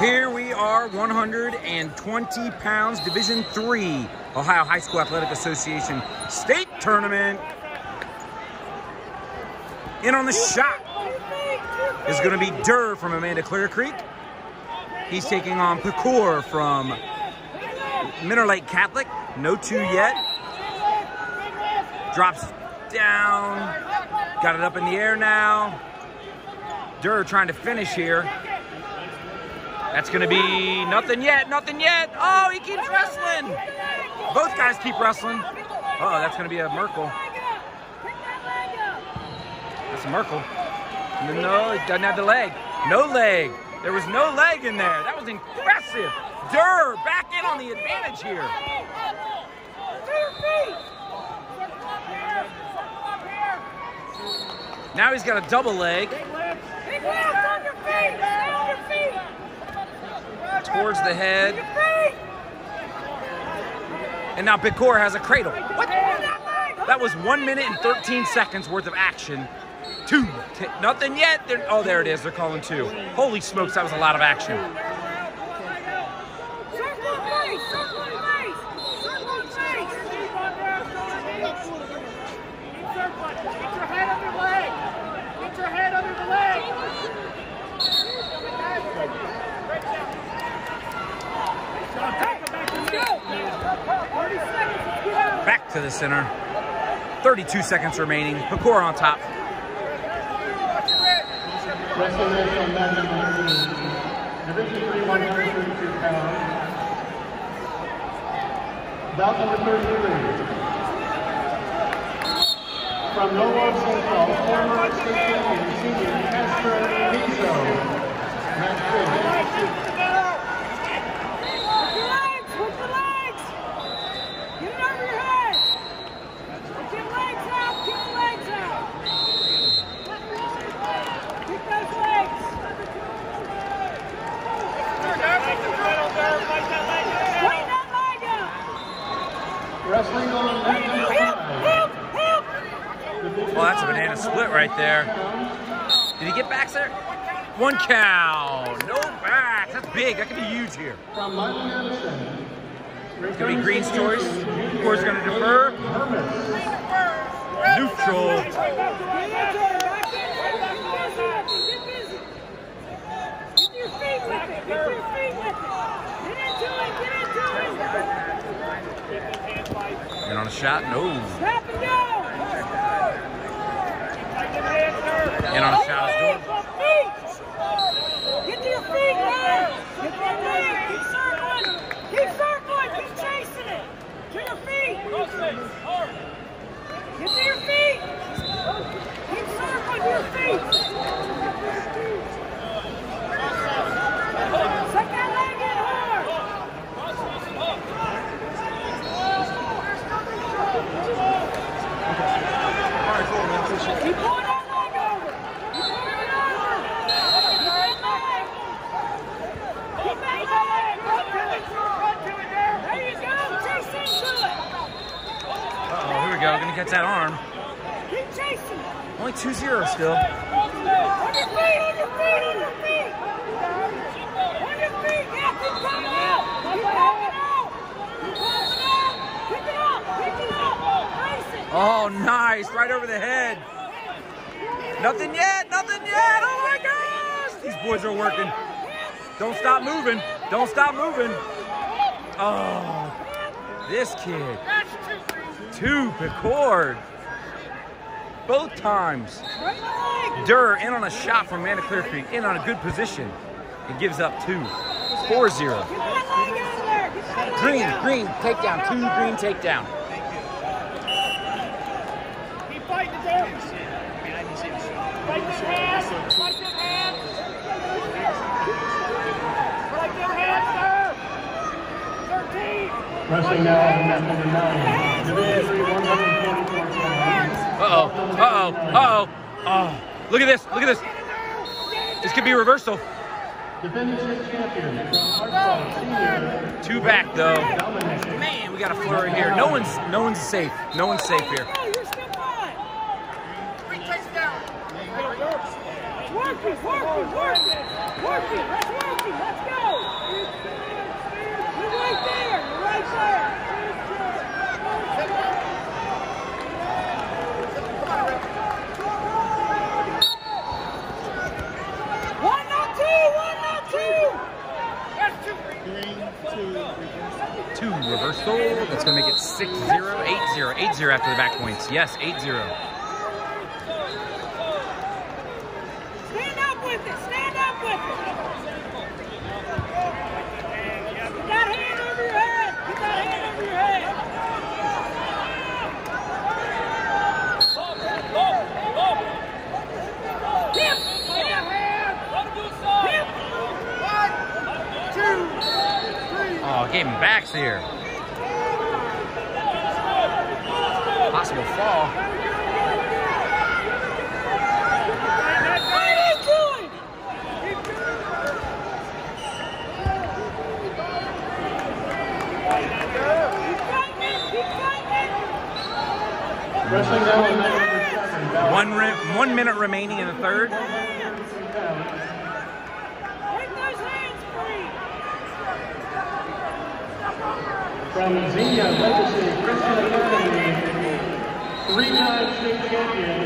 Here we are, 120 pounds, Division Three, Ohio High School Athletic Association State Tournament. In on the shot is going to be Durr from Amanda Clearcreek. He's taking on Pikor from Mentor Lake Catholic. No two yet. Drops down. Got it up in the air now. Durr trying to finish here. That's going to be nothing yet, nothing yet. Oh, he keeps wrestling. Both guys keep wrestling. Oh, that's going to be a Merkel. That's a Merkel. No, he doesn't have the leg. No leg. There was no leg in there. That was impressive. Durr back in on the advantage here. Now he's got a double leg. Towards the head. And now Pikor has a cradle. What? That was one minute and 13 seconds worth of action. Two. Nothing yet. They're, oh, there it is. They're calling two. Holy smokes, that was a lot of action. Back to the center. 32 seconds remaining. Pikor on top. Wrestling match number 19. Division 3, 132 pounds. Bout number 33. From Novo Central, former state champion, senior Castro Piso. Match a split right there. Did he get back, there? One count. No backs. That's big. That could be huge here. It's going to be Green's choice. Course, going to defer. Neutral. And on a shot, no. And on a shot, Get to your feet, man! Get to your feet! Keep circling! Keep circling! Keep chasing it! To your feet! Get to your feet! Keep circling to your feet! Set that leg in hard! Keep pulling that leg over! Keep pulling it over! Keep that leg! Keep that leg! Run to it! Run to it there! There you go! Chase into it! Uh-oh, here we go. Going to catch that arm. Keep chasing! Only 2-0 still. On your feet! On your feet! On your feet! On your feet! Yeah, keep coming out! Keep coming out! Keep coming out! Pick it up! Pick it up! Oh, nice. Right over the head. Nothing yet. Nothing yet. Oh, my gosh. These boys are working. Don't stop moving. Don't stop moving. Oh, this kid. Two Pikor. Both times. Durr in on a shot from Amanda Clearcreek. In on a good position. It gives up two. 4-0. Get that leg out of there! Get that leg Green, out! green, takedown. Two green takedown. Keep fighting! Fight them hands! Fight them hands! Fight them hands, sir! 13! Wrestling now on match number 9. Division 3, 144. Uh-oh. Uh-oh. Uh-oh. Oh, look at this. Look at this. This could be a reversal. Defending state champion from Hartsville, senior Two back though. Man, we got a flurry here. No one's no one's safe. No one's safe here. Oh, you're still fine! Working, working, working! Working, that's working! That's going to make it 6 0, 8 0. 8 0 after the back points. Yes, 8 0. Stand up with it. Stand up with it. Get that hand over your head. Get that hand over your head. Hip. Hip. Hip. Oh, him backs here. Possible fall. What are you doing? Keep fighting it. Keep fighting it. Wrestling now in match number seven. Bell. One, re- one minute remaining in the third. Break those hands free. From Xenia Legacy Christian Academy, three-time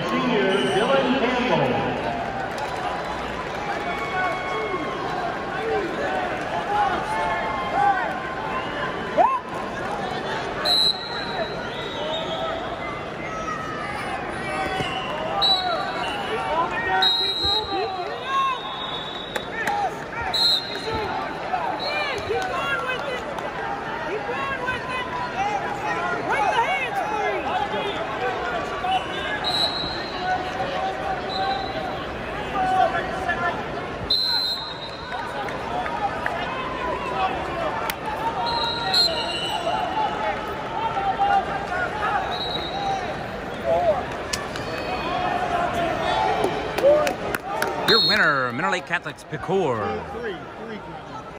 winner, Mentor Lake Catholics Pikor. Three, three.